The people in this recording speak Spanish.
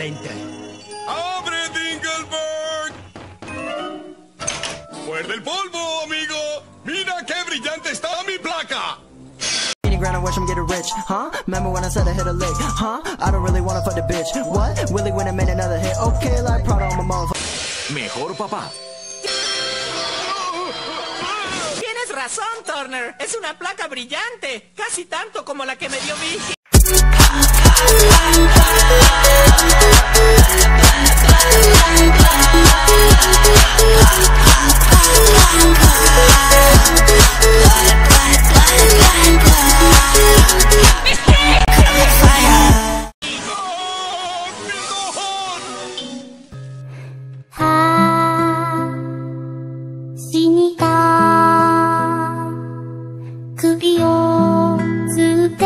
¡Abre, Dingleberg! ¡Muerde el polvo, amigo! ¡Mira qué brillante está mi placa! Any ground, I watch him get it rich, huh? Remember when I said I hit a lick, huh? I don't really wanna fuck the bitch. What? Willie when I made another hit. Okay, like proud on my motherfucker. Mejor papá. Tienes razón, Turner. Es una placa brillante. Casi tanto como la que me dio Vicky. 死にた首をずっと